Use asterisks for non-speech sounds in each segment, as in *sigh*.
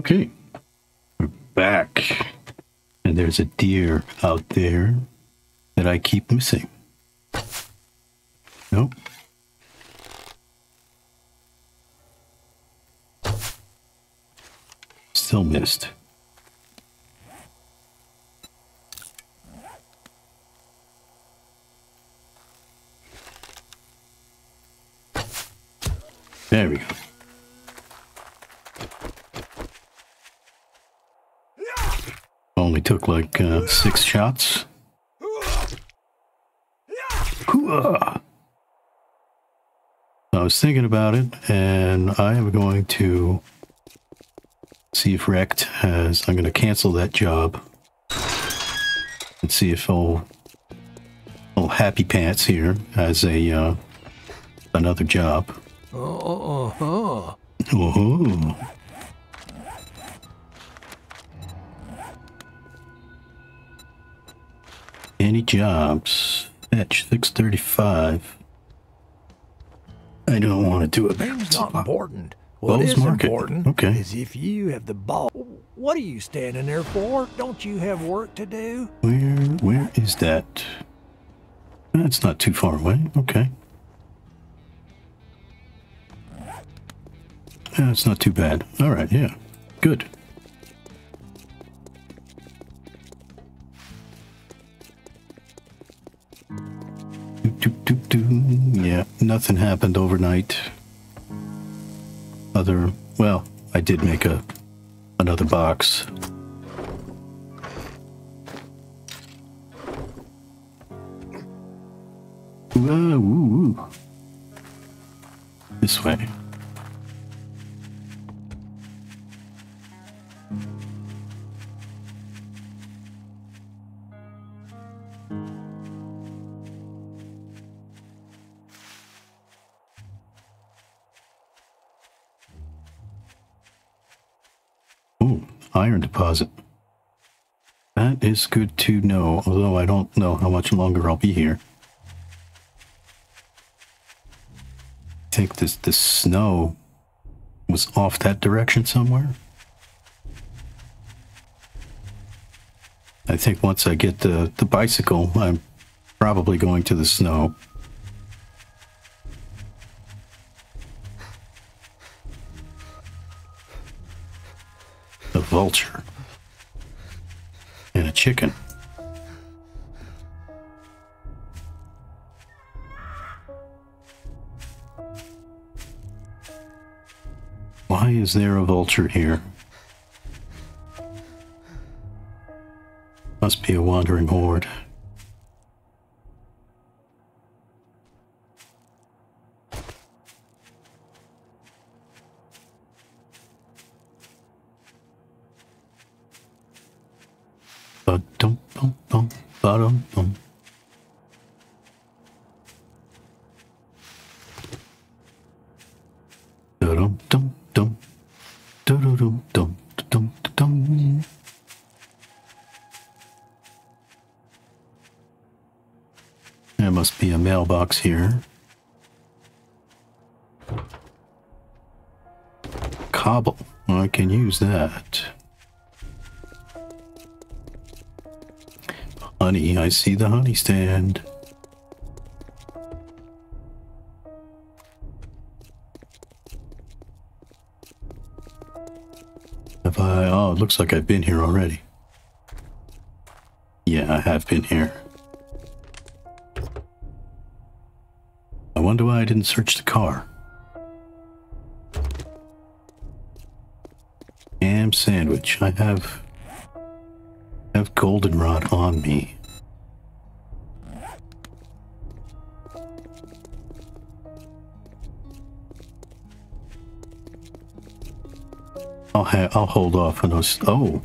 Okay. We're back. And there's a deer out there that I keep missing. Nope. Still missed. There we go. Only took like uh, six shots. Hooah! I was thinking about it, and I am going to see if Rekt has. I'm going to cancel that job and see if old, old Happy Pants here has a uh, another job. Oh, oh, Oh. Any jobs? Fetch 635. I don't want to do it. Things not important. What is Market. important Okay. is if you have the ball. What are you standing there for? Don't you have work to do? Where where is that? That's not too far away. Okay. That's not too bad. All right, yeah. Good. Doo, doo. Yeah, nothing happened overnight. Other, well, I did make a another box. Whoa, woo, woo. This way. Deposit. That is good to know, although I don't know how much longer I'll be here. I think this the snow was off that direction somewhere. I think once I get the, the bicycle, I'm probably going to the snow. Vulture. And a chicken. Why is there a vulture here? Must be a wandering horde. Ba-dum, bum, bum, ba-dum, bum. Da-dum, dum, dum. Da-da-dum, dum, Oh. dum, dum. There must be a mailbox here. Cobble. I can use that. Honey, I see the honey stand. Have I? Oh, it looks like I've been here already. Yeah, I have been here. I wonder why I didn't search the car. Ham sandwich. I have have goldenrod on me. I'll ha- I'll hold off on those. Oh,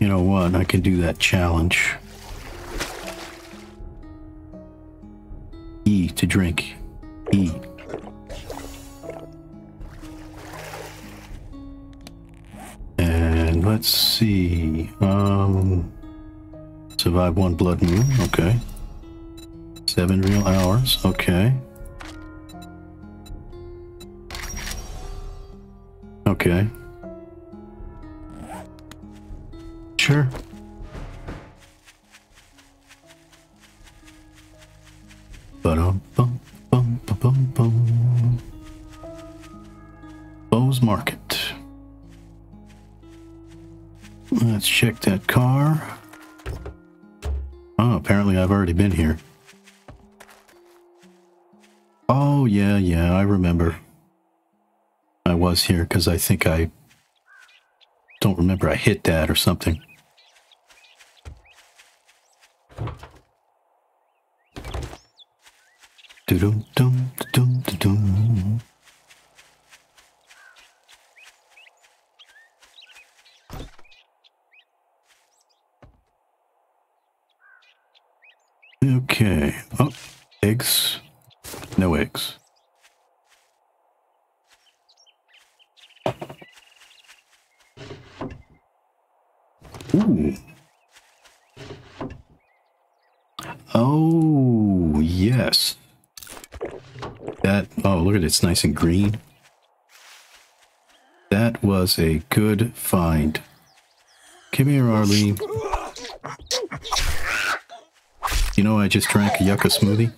you know what? I can do that challenge. E to drink. E. And let's see. Um, survive one blood moon. Okay. Seven real hours. Okay. Okay. Sure? Bose Market. Let's check that car. Oh, apparently I've already been here. Oh, yeah, yeah, I remember. I was here because I think I don't remember I hit that or something. Okay. Oh, eggs. No eggs. Ooh. Oh, yes. That, oh, look at it. It's nice and green. That was a good find. Come here, Arlene. You know, I just drank a yucca smoothie.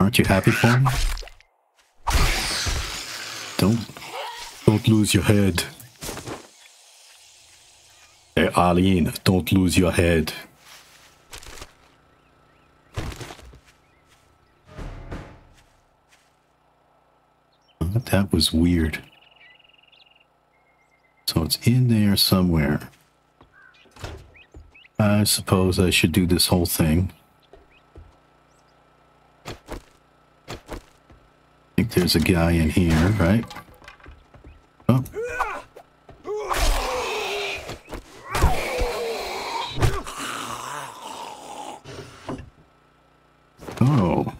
Aren't you happy for me? Don't, don't lose your head. Hey, Arlene, don't lose your head. That was weird. So it's in there somewhere. I suppose I should do this whole thing. I think there's a guy in here, right? Oh. Oh.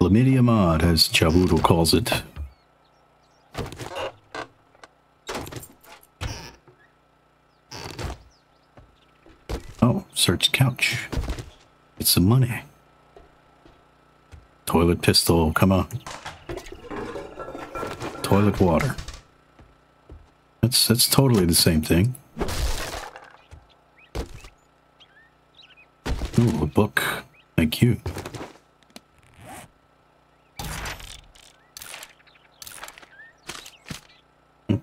Chlamydia mod, as Chabudo calls it. Oh, search couch. Get some money. Toilet pistol, come on. Toilet water. That's that's totally the same thing. Ooh, a book. Thank you.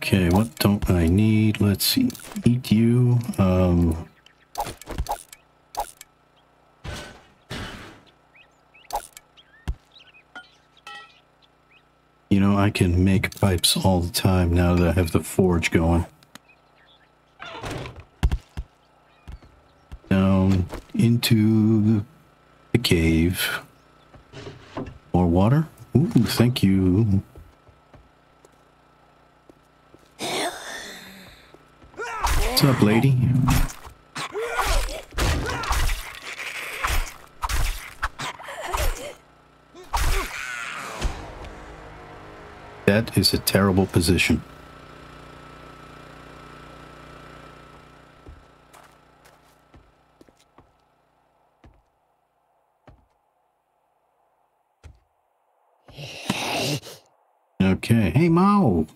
Okay, what don't I need? Let's see. Eat you. Um, you know, I can make pipes all the time now that I have the forge going. Down into the cave. More water? Ooh, thank you. What's up, lady? That is a terrible position. Okay. Hey, Mao.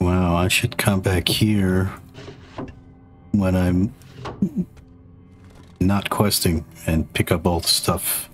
Wow, I should come back here when I'm not questing and pick up all the stuff.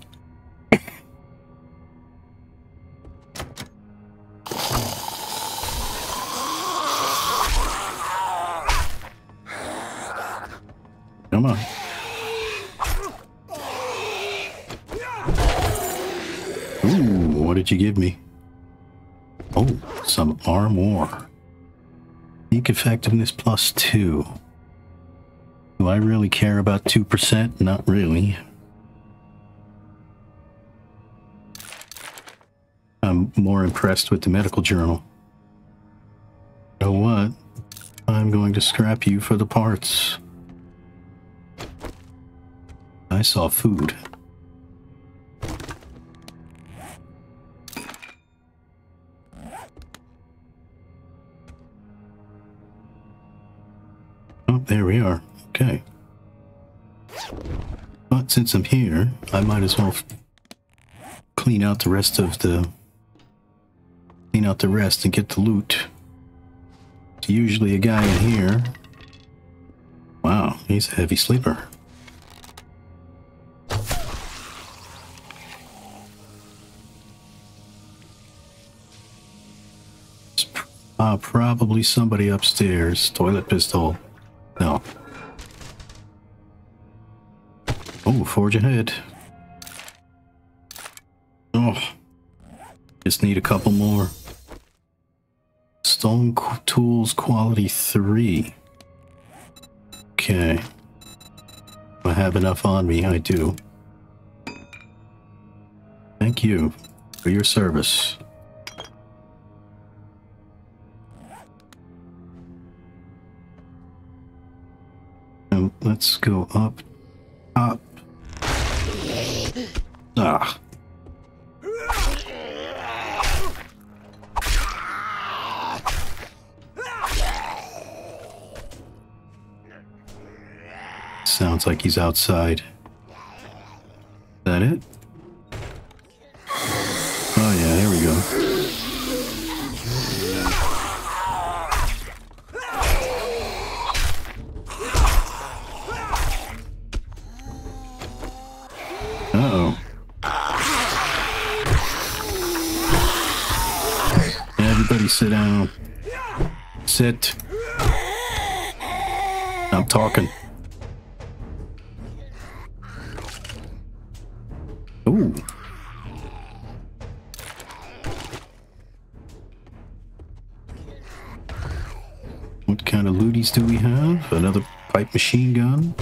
Effectiveness plus two. Do I really care about 2%? Not really. I'm more impressed with the medical journal. You know what? I'm going to scrap you for the parts. I saw food. Since I'm here, I might as well clean out the rest of the clean out the rest and get the loot. Usually a guy in here. Wow, he's a heavy sleeper. Uh, probably somebody upstairs. Toilet pistol. No. Forge ahead. Oh. Just need a couple more. Stone tools quality 3. Okay. I have enough on me. I do. Thank you for your service. Um, let's go up, up. Sounds like he's outside. Is that it? Talking. Ooh. What kind of looties do we have? Another pipe machine gun?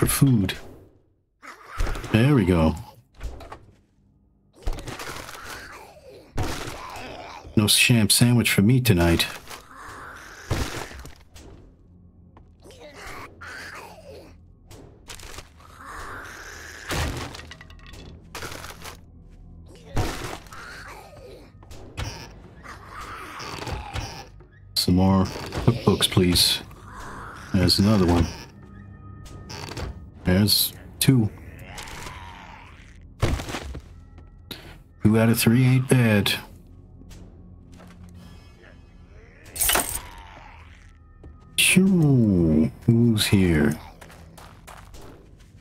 For food. There we go. No sham sandwich for me tonight. Some more cookbooks, please. There's another one. There's two. Two out of three ain't bad. Shoo, who's here?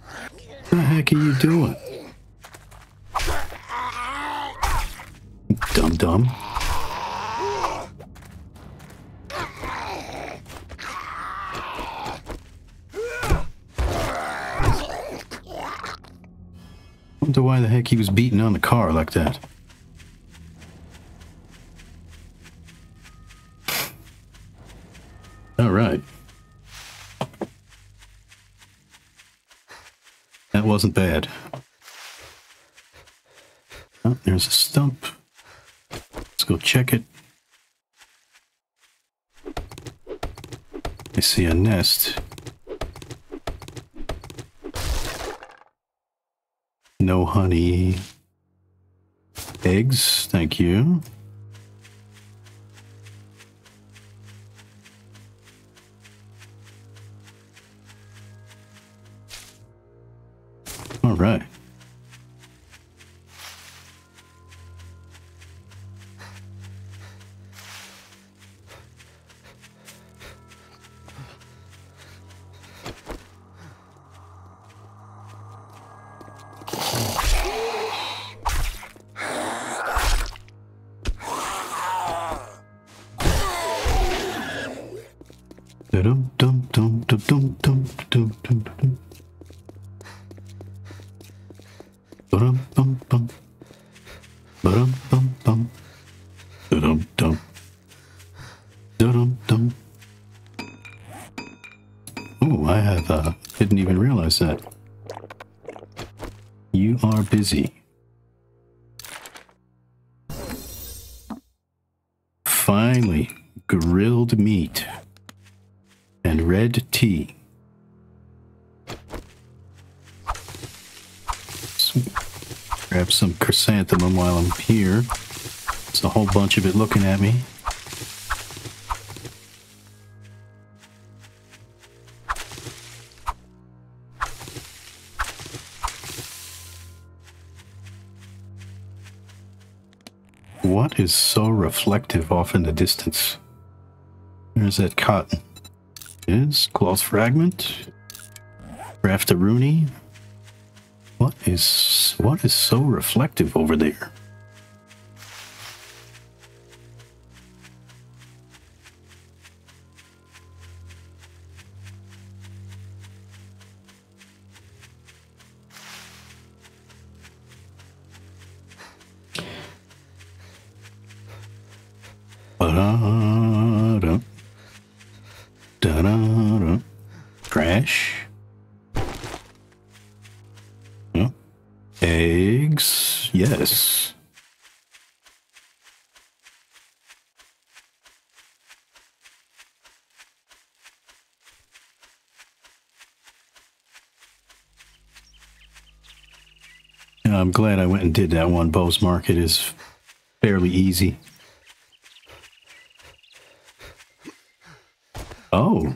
What the heck are you doing? Dum dum Wonder why the heck he was beating on the car like that. All right. That wasn't bad. Oh, there's a stump. Let's go check it. I see a nest. No honey. Eggs, thank you. Dum dum dum dum dum dum dum dum dum. Bum bum. Bum. Da-dum dum. Da-dum dum. Oh, I have uh didn't even realize that. You are busy. Chrysanthemum while I'm here. There's a whole bunch of it looking at me. What is so reflective off in the distance? There's that cotton. Is cloth fragment? Rafteroonie? What is what is so reflective over there? I'm glad I went and did that one. Bow's Market is fairly easy. Oh.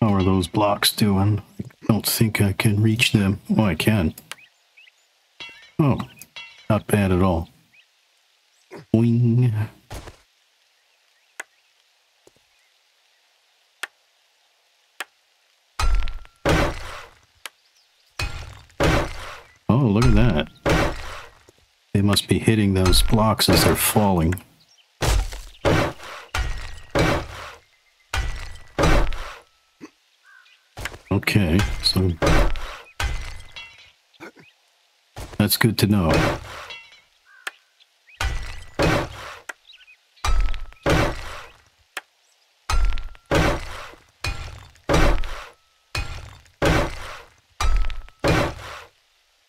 How are those blocks doing? I don't think I can reach them. Oh, I can. Oh, not bad at all. Wing. Oh, look at that. They must be hitting those blocks as they're falling. Okay, so that's good to know.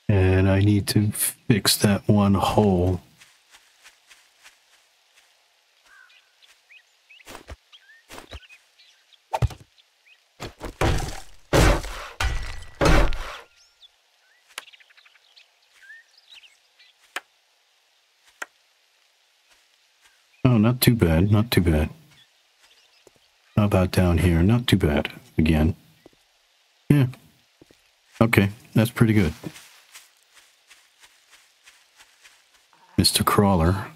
And I need to fix that one hole. Oh, not too bad, not too bad. How about down here? Not too bad. Again. Yeah. Okay, that's pretty good. Mr. Crawler.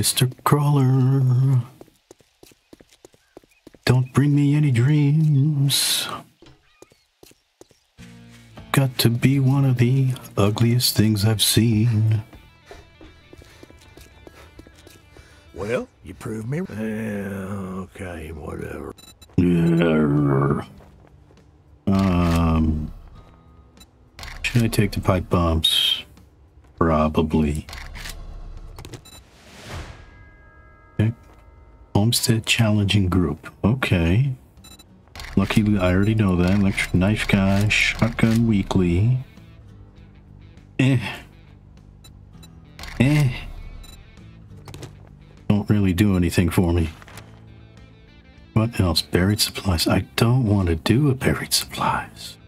Mr. Crawler. Don't bring me any dreams. Got to be one of the ugliest things I've seen. Well, you proved me. Yeah, okay, whatever. Grr. Um, should I take the pipe bombs? Probably. Homestead challenging group. Okay. Lucky I already know that. Electric knife guy, shotgun weekly. Eh. Eh. Don't really do anything for me. What else? Buried supplies. I don't want to do a buried supplies.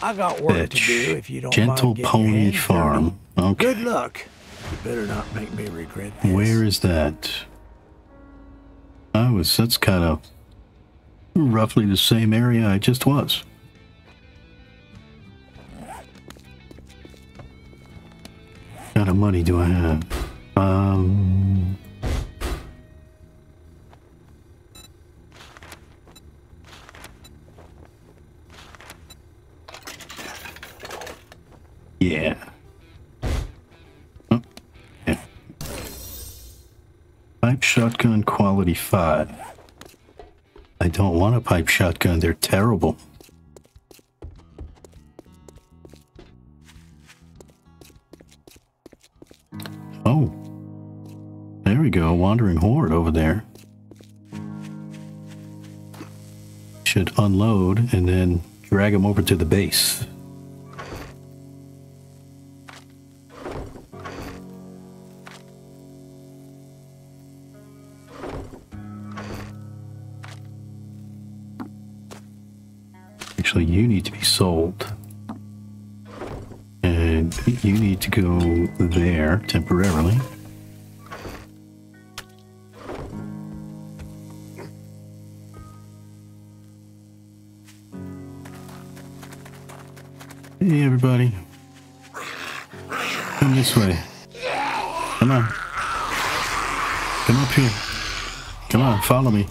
I got work to Bitch. do if you don't Gentle mind Pony. Farm. Okay. Good luck. You better not make me regret this. Where is that? I was, that's kind of roughly the same area I just was. What kind of money do I have? Um, yeah. Pipe shotgun quality 5. I don't want a pipe shotgun, they're terrible. Oh. There we go, wandering horde over there. Should unload and then drag them over to the base. There temporarily. Hey, everybody. Come this way. Come on. Come up here. Come on, follow me.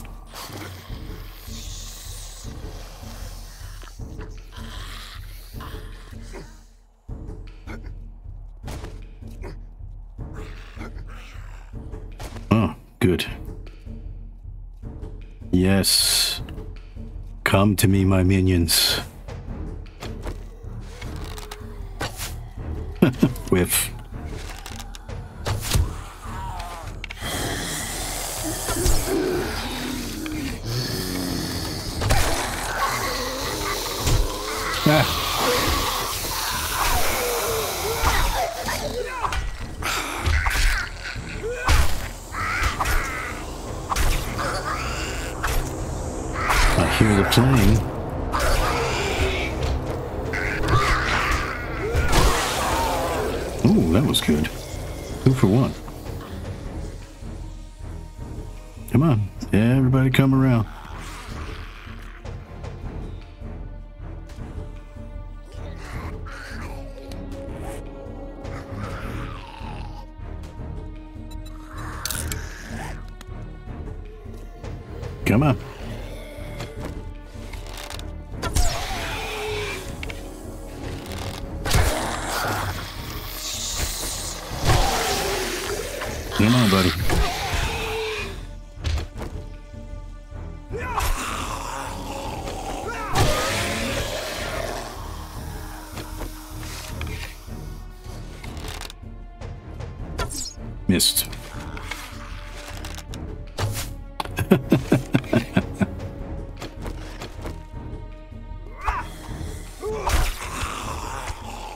Good. Yes. Come to me, my minions. *laughs* Whiff.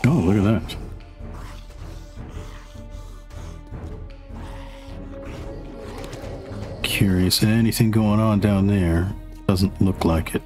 Oh, look at that. Curious, anything going on down there? Doesn't look like it.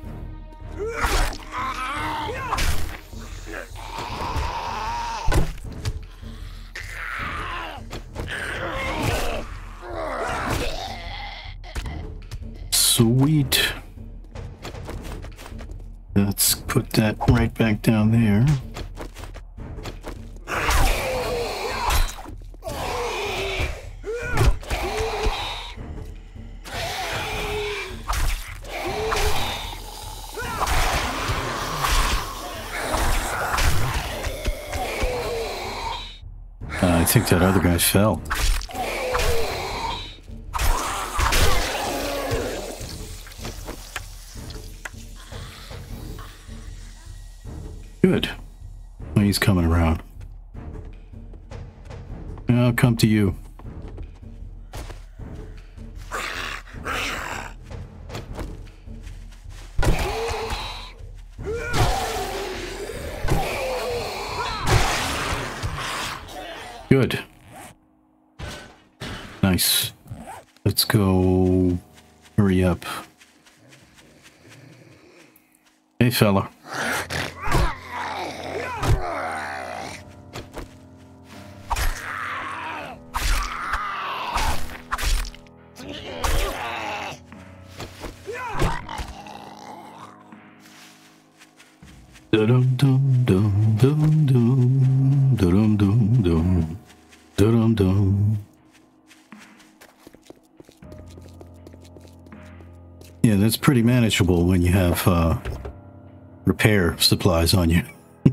Yeah, that's pretty manageable when you have uh, repair supplies on you. *laughs*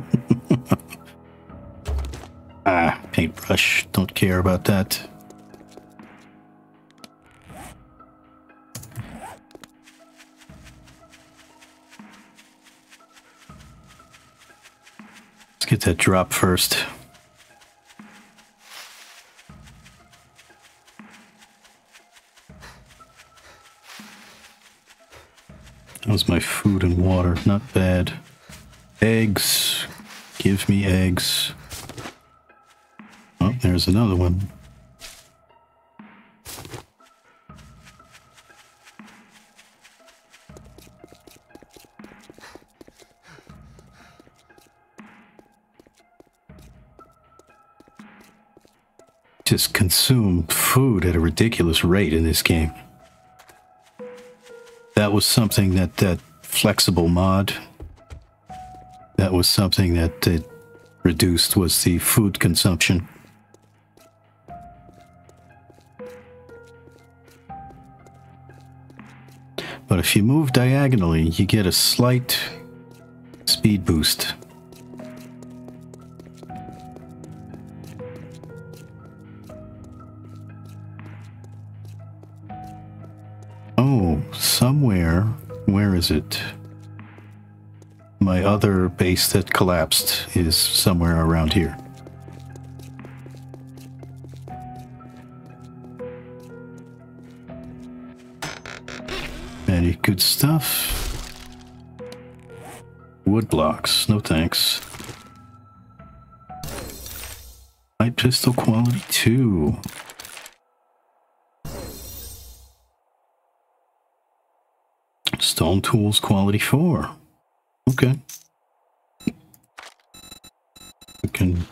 ah, paintbrush. Don't care about that. That drop first. How's my food and water? Not bad. Eggs. Give me eggs. Oh, there's another one. Just consume food at a ridiculous rate in this game. That was something that that flexible mod that was something that it reduced was the food consumption. But if you move diagonally, you get a slight speed boost. Oh, somewhere, where is it? My other base that collapsed is somewhere around here. Any good stuff? Wood blocks, no thanks. Light pistol quality 2. Stone tools quality 4. Okay. We can.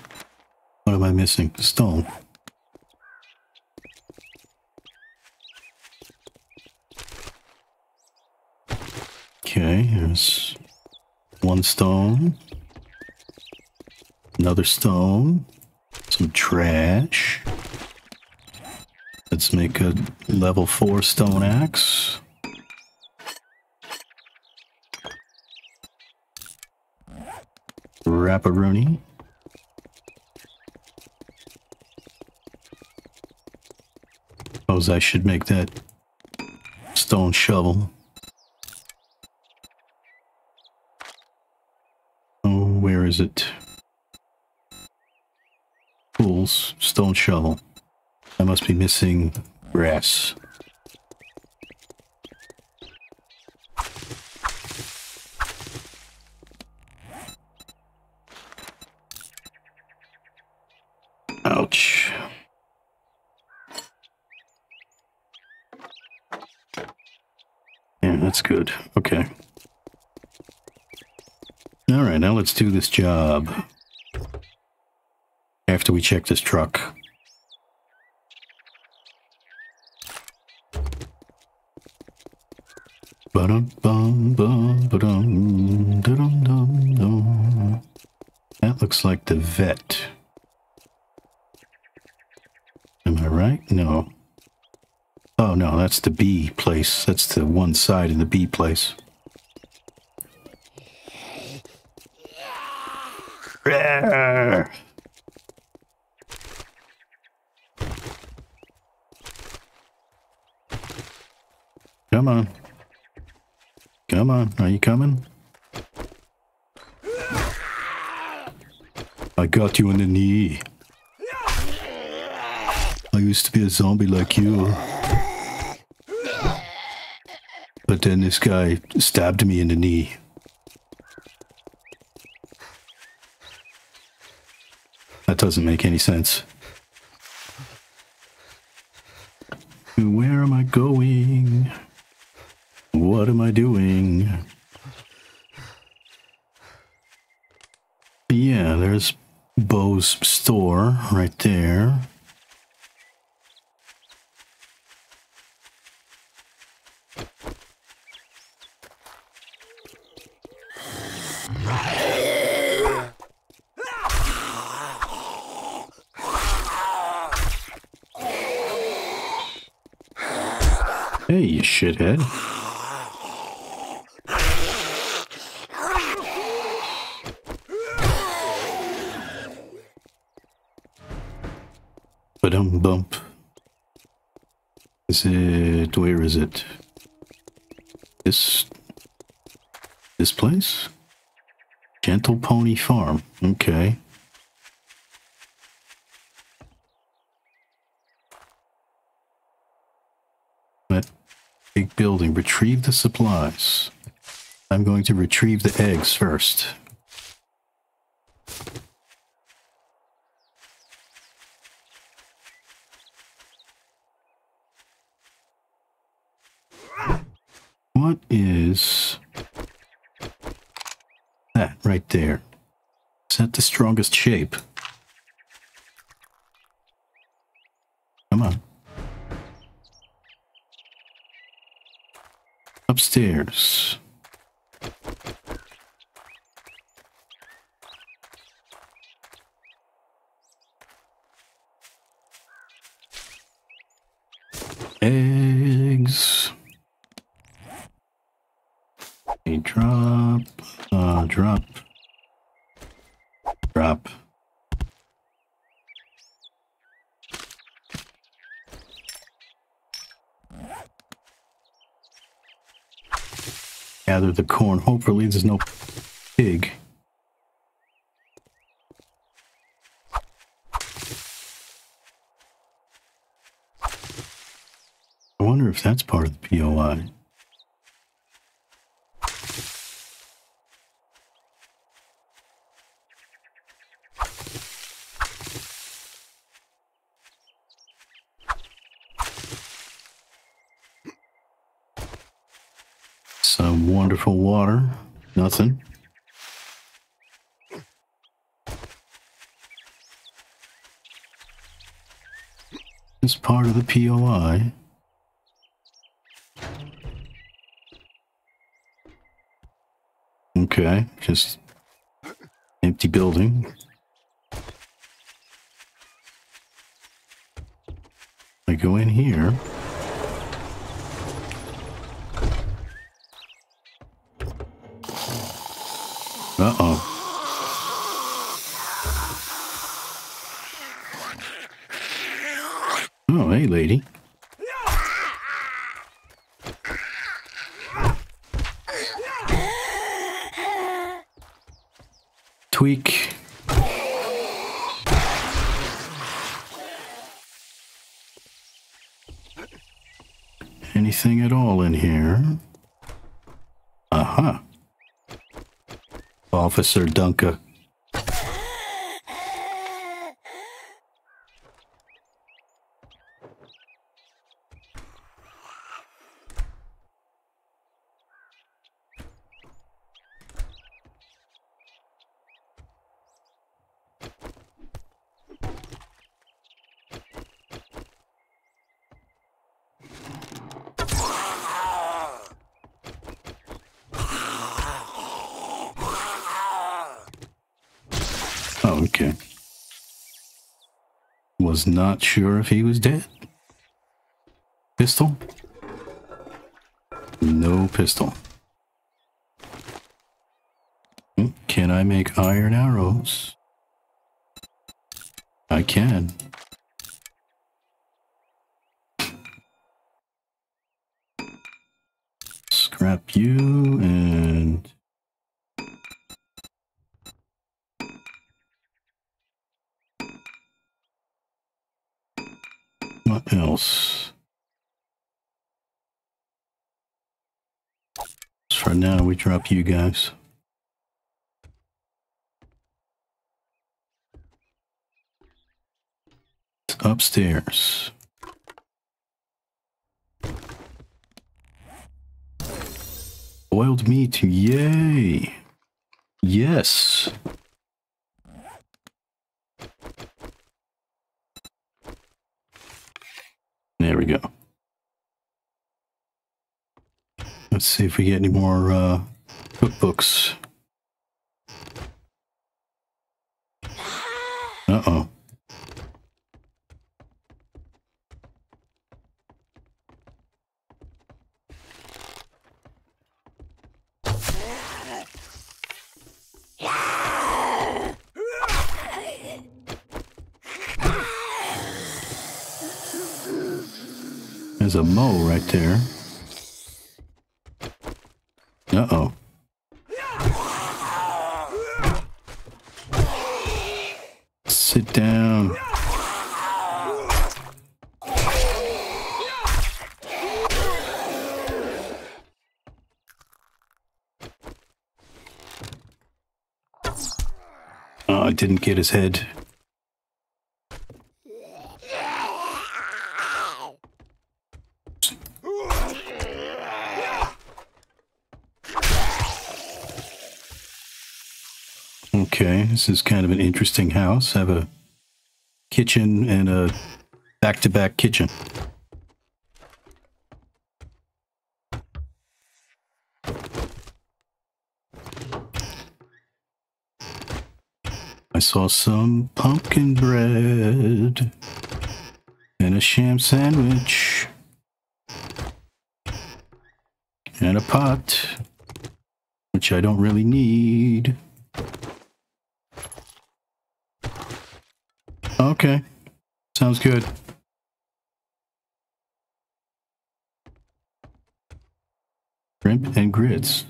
What am I missing? Stone. Okay, here's one stone. Another stone. Some trash. Let's make a level 4 stone axe. Rapparoonie. Suppose I should make that stone shovel. Oh, where is it? Tools, stone shovel. I must be missing grass. Ouch. Yeah, that's good. Okay. All right, now let's do this job. After we check this truck. That's the B place. That's the one side in the B place. *laughs* Come on. Come on. Are you coming? I got you in the knee. I used to be a zombie like you. But then this guy stabbed me in the knee. That doesn't make any sense. Where am I going? What am I doing? Yeah, there's Bo's store right there. Hey, you shithead. Ba-dum bump. Is it, where is it? This, this place? Gentle Pony Farm. Okay. That big building. Retrieve the supplies. I'm going to retrieve the eggs first. What is that right there? Is that the strongest shape? Come on. Upstairs. Eggs. A drop, uh, drop, drop. Gather the corn. Hopefully there's no pig. I wonder if that's part of the POI. Wonderful water. Nothing. It's part of the POI. Okay, just empty building. I go in here. Uh-oh. Lady. Tweak. Anything at all in here? Uh-huh. Officer Dunker. Oh, okay. Was not sure if he was dead. Pistol? No pistol. Can I make iron arrows? I can. Scrap you and else? For now, we drop you guys. Upstairs. Boiled meat, yay! Yes! There we go. Let's see if we get any more uh, cookbooks. Uh-oh. There's a mole right there. Uh-oh. Sit down. Oh, I didn't get his head. Okay, this is kind of an interesting house. Have a kitchen and a back-to-back kitchen. I saw some pumpkin bread and a sham sandwich and a pot, which I don't really need. Okay, sounds good. Shrimp and grits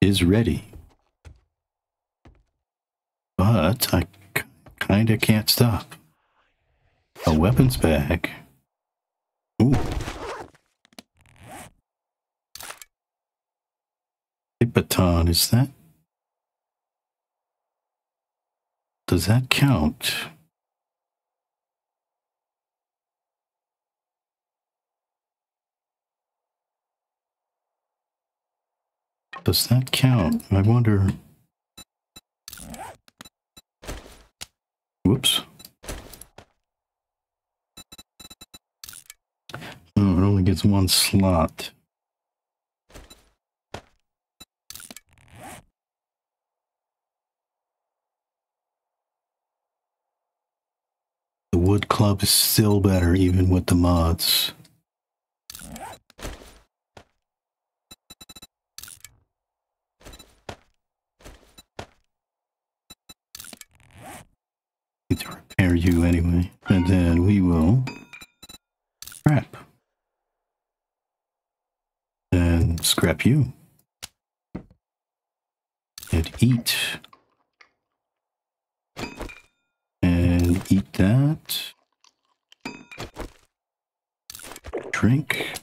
is ready. But I kinda can't stop. A weapons bag. Ooh. A baton, is that? Does that count? Does that count? I wonder. Whoops. Oh, it only gets one slot. The wood club is still better even with the mods. Need to repair you anyway. And then we will scrap. And scrap you. And eat. And eat that. Drink.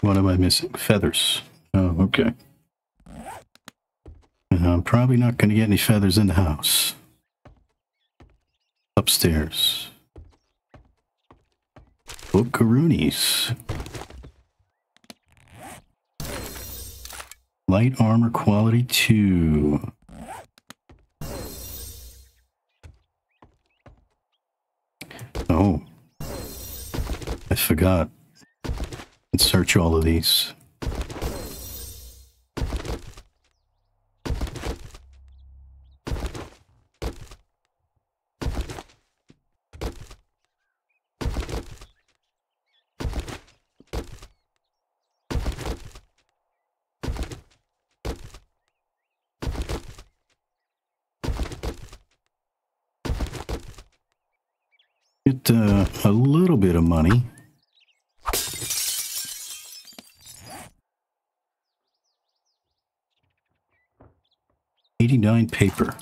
What am I missing? Feathers. Oh, okay. And I'm probably not going to get any feathers in the house. Upstairs. Bookaroonies. Light armor quality 2. Oh. I forgot. Let's search all of these. Get uh, a little bit of money. Eighty-nine paper.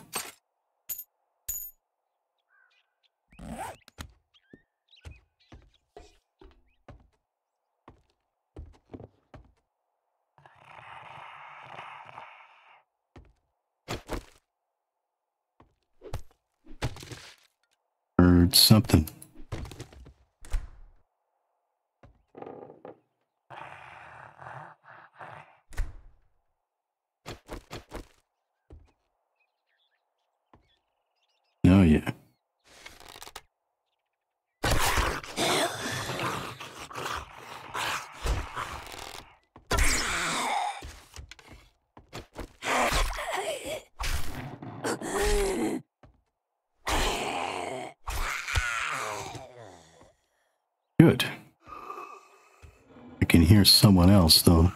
Good. I can hear someone else, though.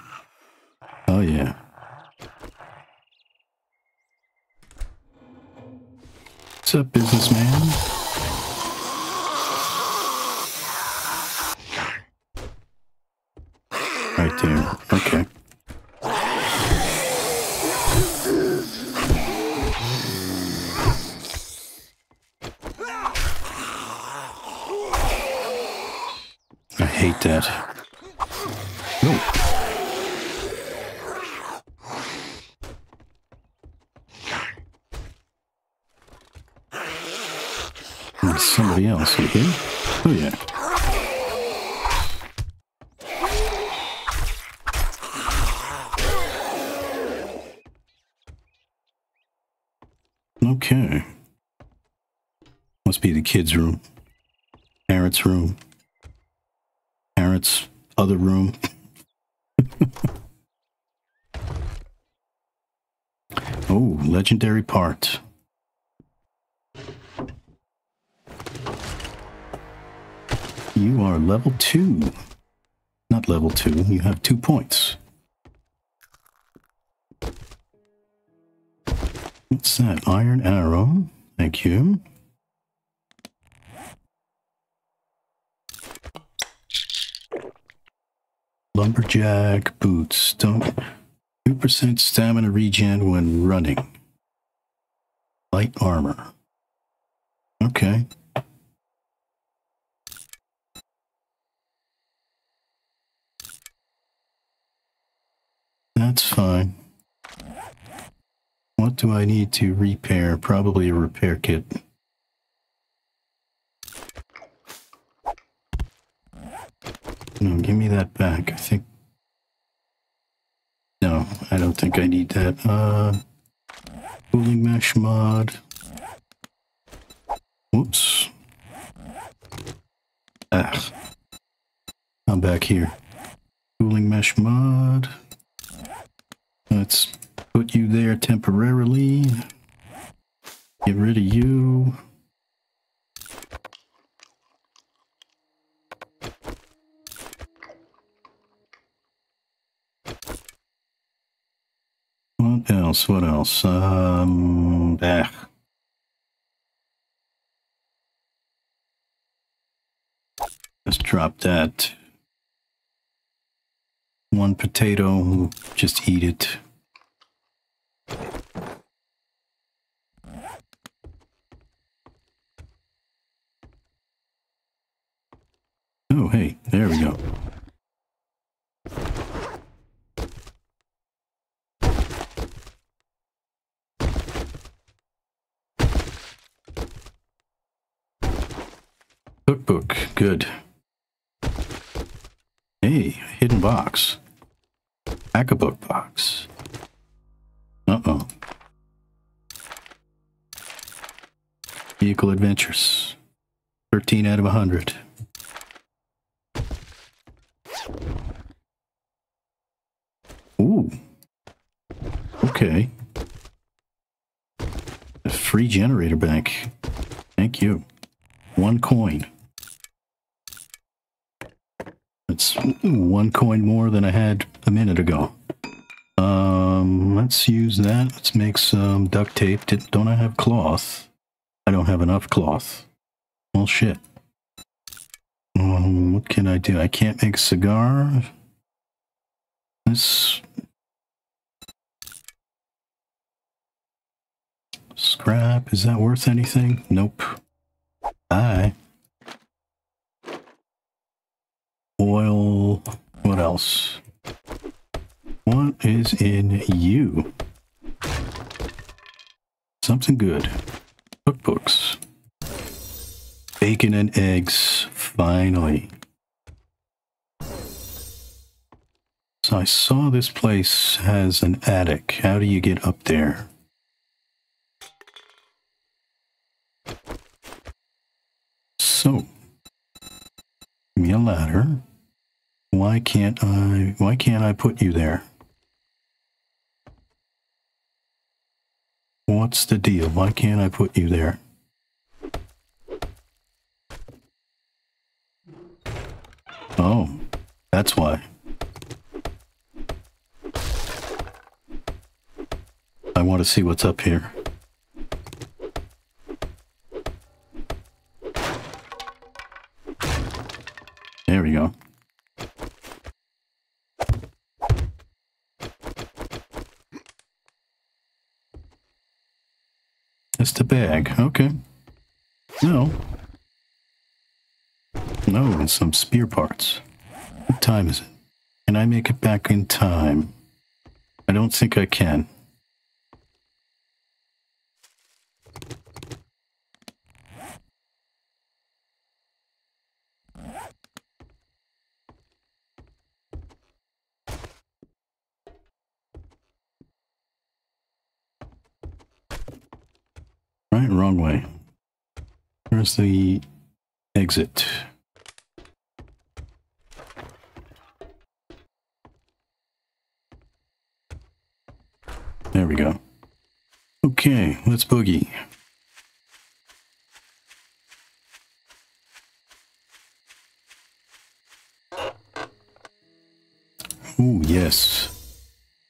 Oh, yeah. What's up, businessman? Two, you have two points. What's that? Iron arrow. Thank you. Lumberjack boots. Don't 2% stamina regen when running. Light armor. Okay. That's fine. What do I need to repair? Probably a repair kit. No, give me that back. I think. No, I don't think I need that. Uh, cooling mesh mod. Whoops. Ah. I'm back here. Cooling mesh mod. Let's put you there temporarily. Get rid of you. What else? What else? Um, ah. Let's drop that. One potato, just eat it. Oh, hey, there we go. Cookbook, good. Hey, hidden box. Pack-a-book box. Uh-oh. Vehicle Adventures. 13 out of 100. Ooh. Okay. A free generator bank. Thank you. One coin. One coin more than I had a minute ago. Um, let's use that. Let's make some duct tape. Don't I have cloth? I don't have enough cloth. Well, shit. Um, what can I do? I can't make cigar. This scrap is that worth anything? Nope. Bye. Oil. What else? What is in you? Something good. Cookbooks. Bacon and eggs. Finally. So I saw this place has an attic. How do you get up there? So, give me a ladder. Why can't I, why can't I put you there? What's the deal? Why can't I put you there? Oh, that's why. I want to see what's up here. There we go. That's the bag. Okay. No. No, and some spear parts. What time is it? Can I make it back in time? I don't think I can. Right, wrong way. The exit? There we go. Okay, let's boogie. Ooh, yes.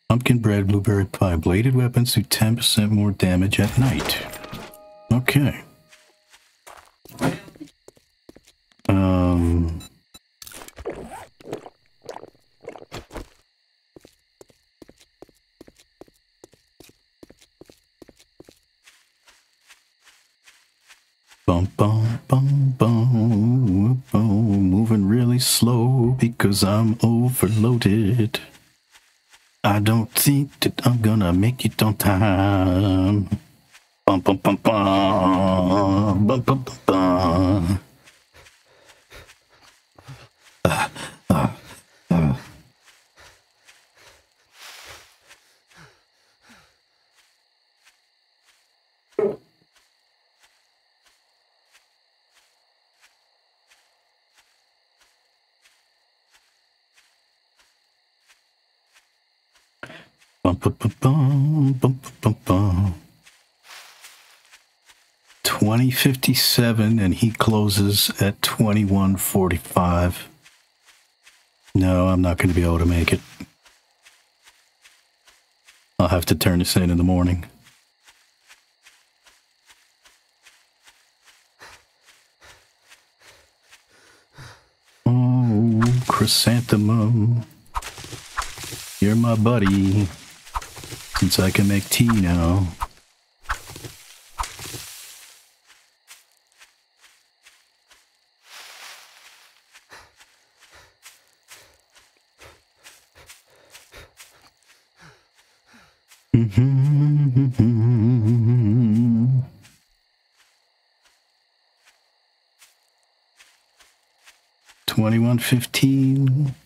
Pumpkin bread, blueberry pie. Bladed weapons do 10% more damage at night. Okay. Um. Bum bum bum bum bum. Moving really slow because I'm overloaded. I don't think that I'm gonna make it on time. Bum bum bum bum bum bum bum bum bum, bum, bum, bum, bum, bum. 2057 and he closes at 2145. No, I'm not going to be able to make it. I'll have to turn this in in the morning. Oh, chrysanthemum. You're my buddy. Since I can make tea now. Twenty-one fifteen.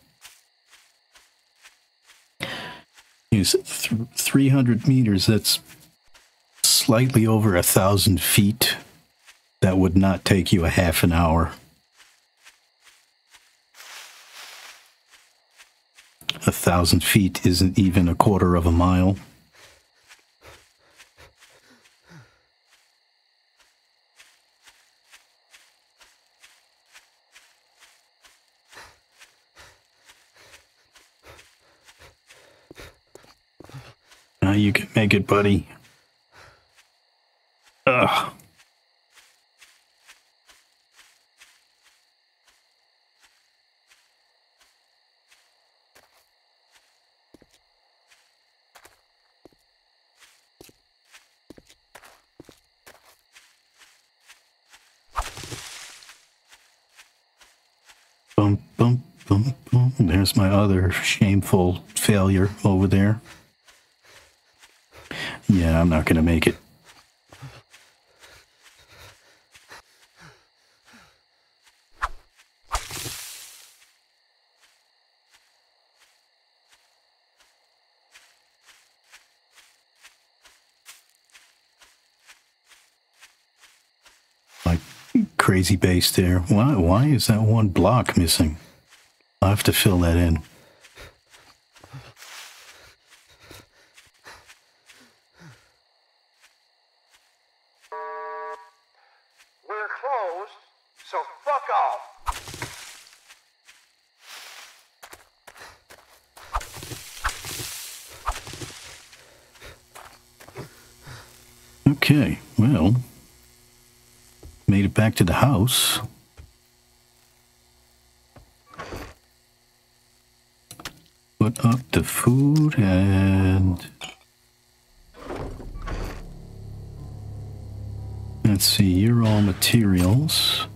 Is th- three hundred meters. That's slightly over a thousand feet. That would not take you a half an hour. A thousand feet isn't even a quarter of a mile. Now you can make it, buddy. Ugh. Bum, bum, bum, bum. There's my other shameful failure over there. I'm not going to make it. Like crazy base there. Why? Why is that one block missing? I'll have to fill that in. closed, so fuck off. Okay, well, made it back to the house. Put up the food and... let's see, you're all materials.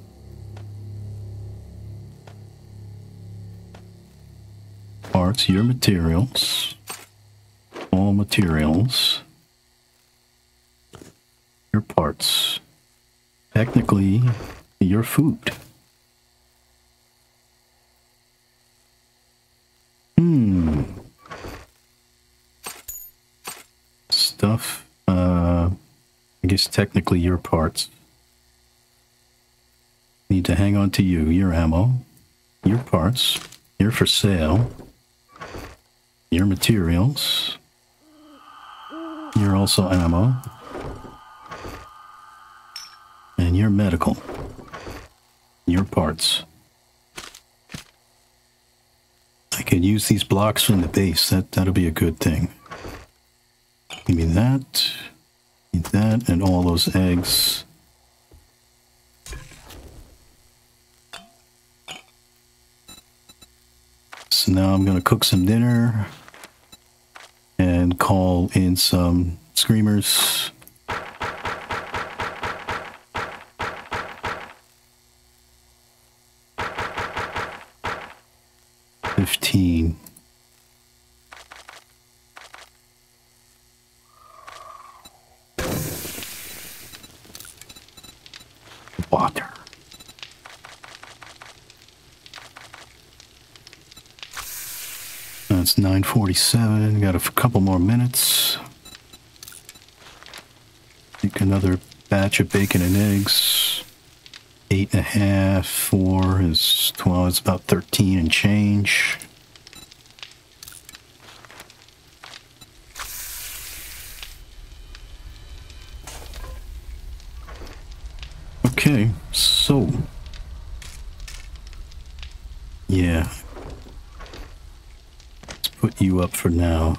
Parts, your materials. All materials. Your parts. Technically, your food. Hmm. Stuff. Uh, I guess technically your parts. Need to hang on to you. Your ammo. Your parts. You're for sale. Your materials. You're also ammo. And your medical. Your parts. I could use these blocks from the base. That that'll be a good thing. Give me that. Need that and all those eggs. So now I'm gonna cook some dinner and call in some screamers. Fifteen. Water. That's 947. Got a couple more minutes. Make another batch of bacon and eggs. Eight and a half, four is 12, it's about 13 and change. Okay, so. Yeah, Let's put you up for now.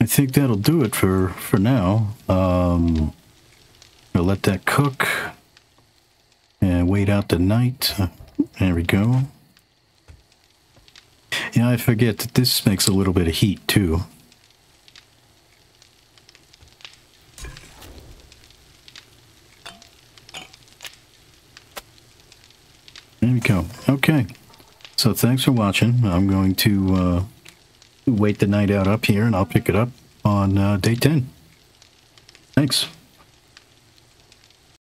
I think that'll do it for for now. Um, I'll let that cook and wait out the night. Uh, There we go. Yeah, I forget that this makes a little bit of heat too. We go. Okay. So thanks for watching. I'm going to uh, wait the night out up here and I'll pick it up on uh, day 10. Thanks.